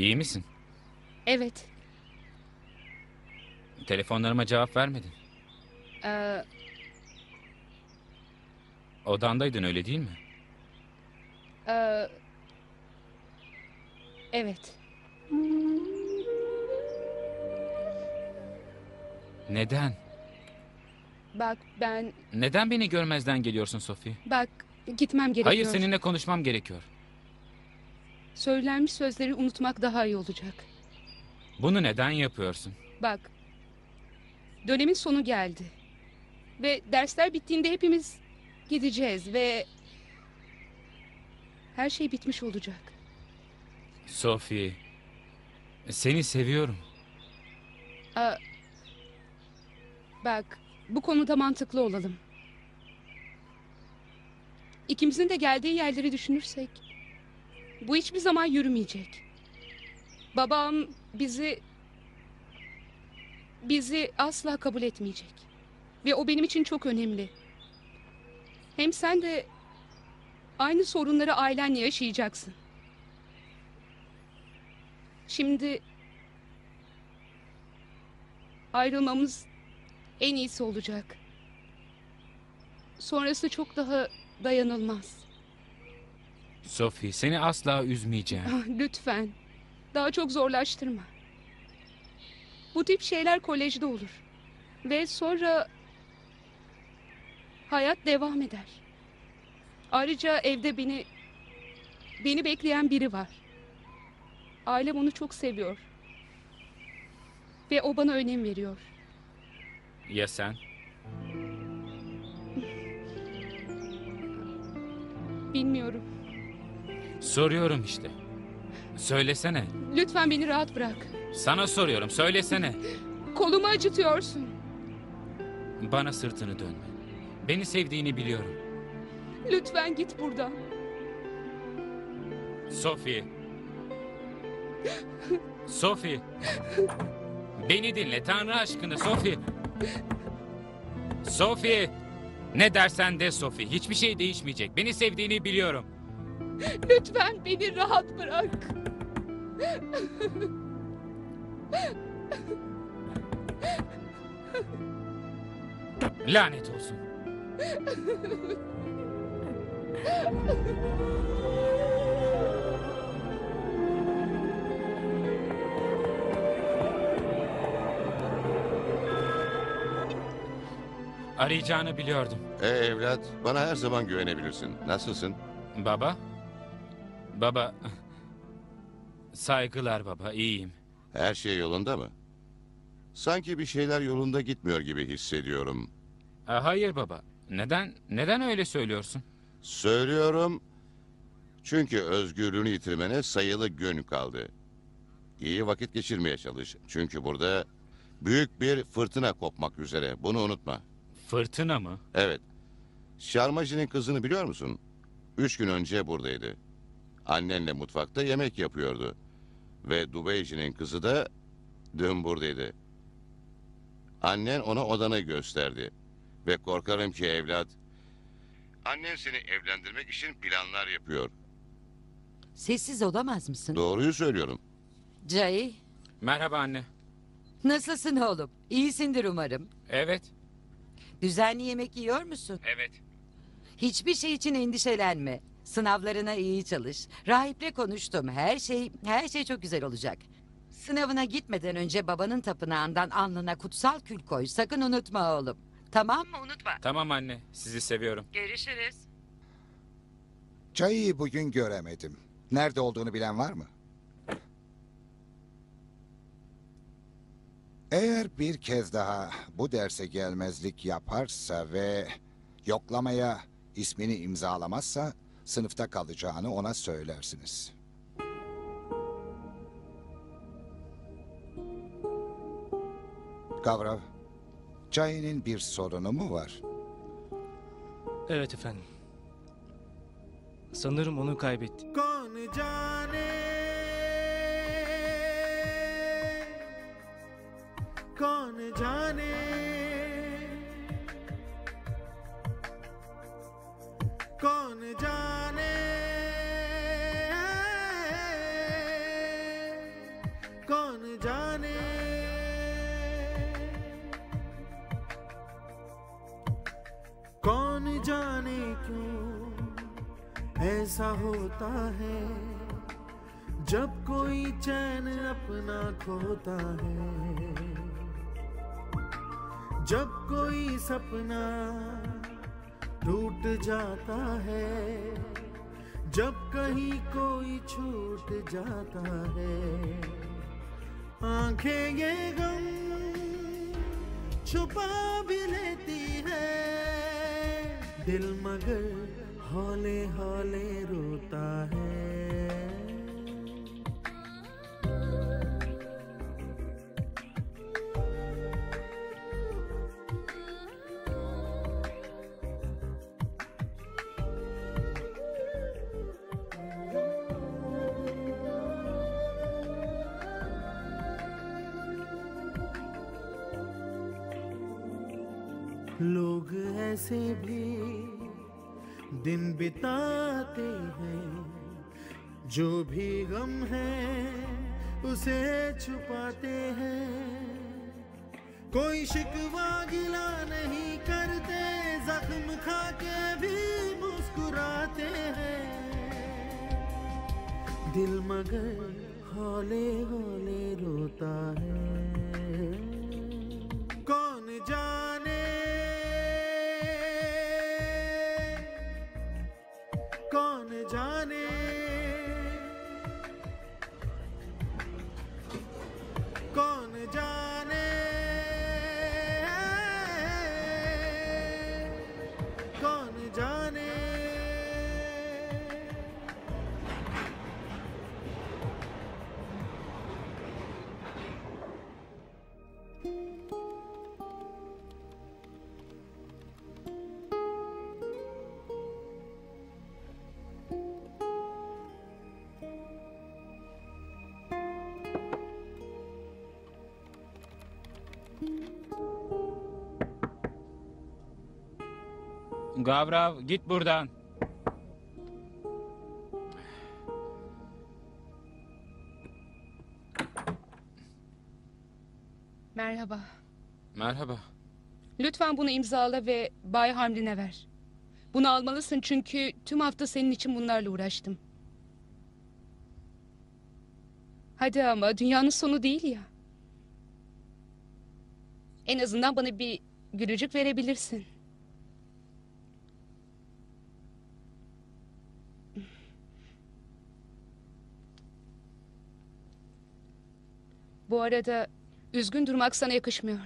İyi misin? Evet. Telefonlarıma cevap vermedin. Ee, Odandaydın öyle değil mi? e, evet. Neden? Bak ben Neden beni görmezden geliyorsun Sophie? bak gitmem gerekiyor. Hayır seninle konuşmam gerekiyor. Söylenmiş sözleri unutmak daha iyi olacak. Bunu neden yapıyorsun? Bak. Dönemin sonu geldi. Ve dersler bittiğinde hepimiz gideceğiz ve her şey bitmiş olacak. Sophie, seni seviyorum. Aa, bak, bu konuda mantıklı olalım. İkimizin de geldiği yerleri düşünürsek bu hiçbir zaman yürümeyecek. Babam bizi bizi asla kabul etmeyecek. Ve o benim için çok önemli. Hem sen de aynı sorunları ailenle yaşayacaksın. Şimdi ayrılmamız en iyisi olacak. Sonrası çok daha dayanılmaz. Sophie, seni asla üzmeyeceğim. Ah, Lütfen. Daha çok zorlaştırma. Bu tip şeyler kolejde olur. Ve sonra hayat devam eder. Ayrıca evde beni beni bekleyen biri var. Ailem onu çok seviyor. Ve o bana önem veriyor. Ya sen? Bilmiyorum. Soruyorum işte. Söylesene. Lütfen beni rahat bırak. Sana soruyorum, söylesene. Kolumu acıtıyorsun. Bana sırtını dönme. Beni sevdiğini biliyorum. Lütfen git buradan. Sophie. Sophie. Beni dinle Tanrı aşkına Sophie. Sophie. Ne dersen de Sophie. Hiçbir şey değişmeyecek. Beni sevdiğini biliyorum. Lütfen beni rahat bırak. Lanet olsun. Arayacağını biliyordum. E evlat, bana her zaman güvenebilirsin. Nasılsın? Baba? Baba... Saygılar baba, iyiyim. Her şey yolunda mı? Sanki bir şeyler yolunda gitmiyor gibi hissediyorum. Ha, Hayır baba. Neden, neden öyle söylüyorsun? Söylüyorum çünkü özgürlüğünü yitirmene sayılı gün kaldı. İyi vakit geçirmeye çalış. Çünkü burada büyük bir fırtına kopmak üzere. Bunu unutma. Fırtına mı? Evet. Şarmacı'nın kızını biliyor musun? Üç gün önce buradaydı. Annenle mutfakta yemek yapıyordu. Ve Dubeyci'nin kızı da dün buradaydı. Annen ona odanı gösterdi. Ve korkarım ki evlat... Annen seni evlendirmek için planlar yapıyor. Sessiz olamaz mısın? Doğruyu söylüyorum. Cay, Merhaba anne. nasılsın oğlum? İyisindir umarım. Evet, Düzenli yemek yiyor musun? evet. Hiçbir şey için endişelenme. Sınavlarına iyi çalış. Rahiple konuştum. Her şey, her şey çok güzel olacak. Sınavına gitmeden önce babanın tapınağından alnına kutsal kül koy. Sakın unutma oğlum. Tamam mı? Unutma. Tamam anne, sizi seviyorum. Görüşürüz. Çayı bugün göremedim. Nerede olduğunu bilen var mı? Eğer bir kez daha bu derse gelmezlik yaparsa ve yoklamaya ismini imzalamazsa sınıfta kalacağını ona söylersiniz. Kavrav, Cahil'in bir sorunu mu var? Evet efendim. Sanırım onu kaybettik. Kon cane Kon ऐसा होता है, जब कोई चैन अपना खोता है। जब कोई सपना टूट जाता है, जब कहीं कोई छूट जाता है। आँखें ये गम छुपा भी लेती है, दिल मगर हौले हौले रोता है। लोग ऐसे भी दिन बिताते हैं, जो भी गम है उसे छुपाते हैं। कोई शिकवा गिला नहीं करते, जख्म खा के भी मुस्कुराते हैं। दिल मगर हौले हौले रोता है। Gavrav git buradan. Merhaba. Merhaba. Lütfen bunu imzala ve Bay Hamlin'e ver. Bunu almalısın çünkü tüm hafta senin için bunlarla uğraştım. Hadi ama dünyanın sonu değil ya. En azından bana bir gülücük verebilirsin. Bu arada üzgün durmak sana yakışmıyor.